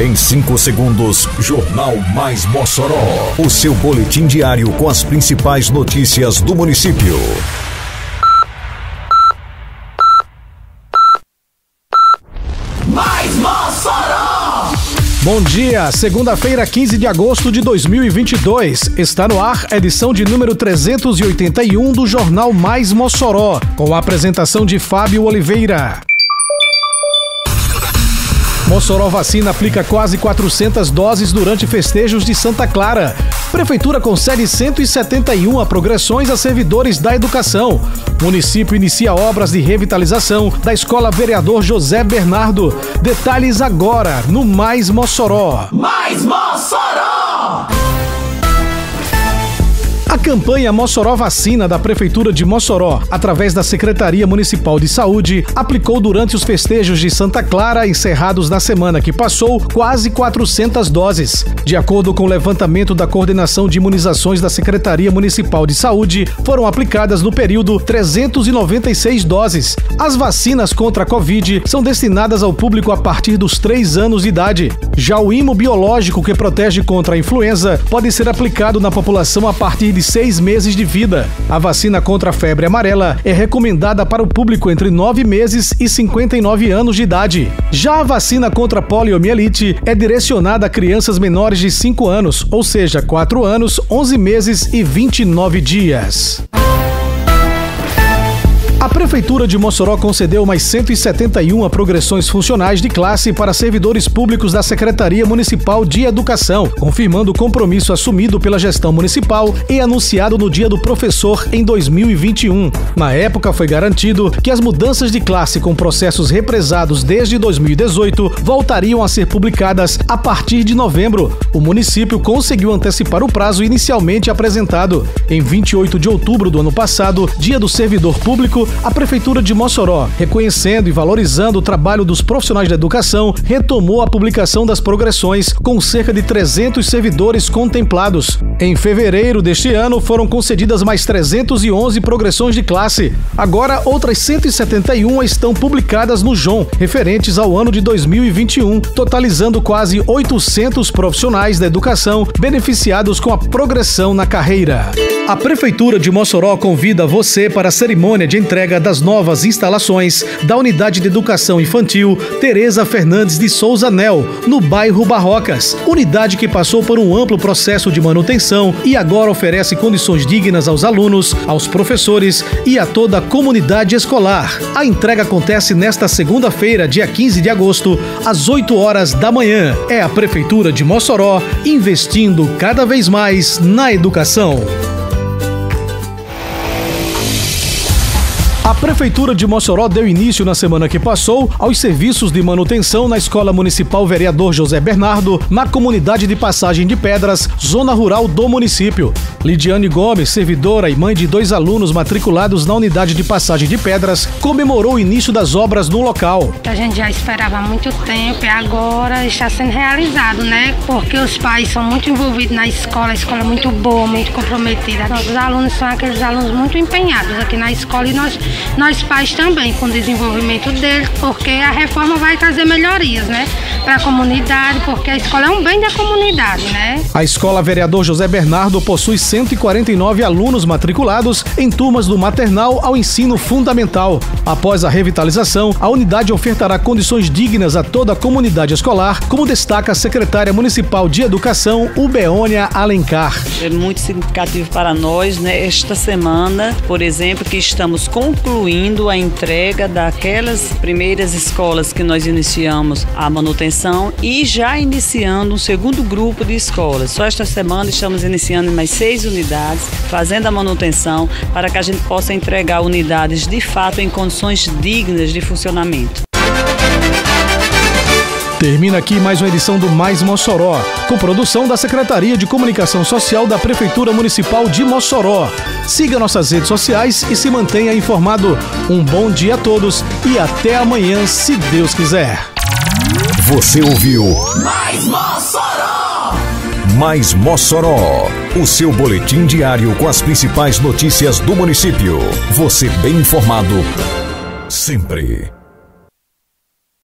Em 5 segundos, Jornal Mais Mossoró. O seu boletim diário com as principais notícias do município. Mais Mossoró! Bom dia, segunda-feira, 15 de agosto de 2022. Está no ar a edição de número 381 do Jornal Mais Mossoró, com a apresentação de Fábio Oliveira. Mossoró Vacina aplica quase 400 doses durante festejos de Santa Clara. Prefeitura concede 171 progressões a servidores da educação. Município inicia obras de revitalização da Escola Vereador José Bernardo. Detalhes agora no Mais Mossoró. Mais Mossoró! A campanha Mossoró Vacina da Prefeitura de Mossoró, através da Secretaria Municipal de Saúde, aplicou durante os festejos de Santa Clara, encerrados na semana que passou, quase 400 doses. De acordo com o levantamento da Coordenação de Imunizações da Secretaria Municipal de Saúde, foram aplicadas no período 396 doses. As vacinas contra a Covid são destinadas ao público a partir dos 3 anos de idade. Já o imobiológico que protege contra a influenza pode ser aplicado na população a partir de seis meses de vida. A vacina contra a febre amarela é recomendada para o público entre 9 meses e 59 anos de idade. Já a vacina contra a poliomielite é direcionada a crianças menores de 5 anos, ou seja, 4 anos, 11 meses e 29 dias. A Prefeitura de Mossoró concedeu mais 171 progressões funcionais de classe para servidores públicos da Secretaria Municipal de Educação, confirmando o compromisso assumido pela gestão municipal e anunciado no Dia do Professor em 2021. Na época, foi garantido que as mudanças de classe com processos represados desde 2018 voltariam a ser publicadas a partir de novembro. O município conseguiu antecipar o prazo inicialmente apresentado. Em 28 de outubro do ano passado, Dia do Servidor Público, a Prefeitura de Mossoró, reconhecendo e valorizando o trabalho dos profissionais da educação, retomou a publicação das progressões com cerca de 300 servidores contemplados. Em fevereiro deste ano, foram concedidas mais 311 progressões de classe. Agora, outras 171 estão publicadas no JON, referentes ao ano de 2021, totalizando quase 800 profissionais da educação beneficiados com a progressão na carreira. A Prefeitura de Mossoró convida você para a cerimônia de entrega das novas instalações da Unidade de Educação Infantil Tereza Fernandes de Souza Nel, no bairro Barrocas. Unidade que passou por um amplo processo de manutenção e agora oferece condições dignas aos alunos, aos professores e a toda a comunidade escolar. A entrega acontece nesta segunda-feira, dia 15 de agosto, às 8 horas da manhã. É a Prefeitura de Mossoró investindo cada vez mais na educação. A Prefeitura de Mossoró deu início na semana que passou aos serviços de manutenção na Escola Municipal Vereador José Bernardo, na comunidade de Passagem de Pedras, zona rural do município. Lidiane Gomes, servidora e mãe de dois alunos matriculados na unidade de Passagem de Pedras, comemorou o início das obras no local. A gente já esperava há muito tempo e agora está sendo realizado, né? Porque os pais são muito envolvidos na escola, a escola é muito boa, muito comprometida. Os alunos são aqueles alunos muito empenhados aqui na escola e nós nós pais também com o desenvolvimento deles, porque a reforma vai trazer melhorias, né? Para a comunidade, porque a escola é um bem da comunidade, né? A escola Vereador José Bernardo possui 149 alunos matriculados em turmas do maternal ao ensino fundamental. Após a revitalização, a unidade ofertará condições dignas a toda a comunidade escolar, como destaca a secretária municipal de Educação, Ubeônia Alencar. É muito significativo para nós, né? Esta semana, por exemplo, que estamos concluindo concluindo a entrega daquelas primeiras escolas que nós iniciamos a manutenção e já iniciando um segundo grupo de escolas. Só esta semana estamos iniciando mais seis unidades, fazendo a manutenção para que a gente possa entregar unidades de fato em condições dignas de funcionamento. Termina aqui mais uma edição do Mais Mossoró, com produção da Secretaria de Comunicação Social da Prefeitura Municipal de Mossoró. Siga nossas redes sociais e se mantenha informado. Um bom dia a todos e até amanhã, se Deus quiser. Você ouviu Mais Mossoró! Mais Mossoró, o seu boletim diário com as principais notícias do município. Você bem informado sempre.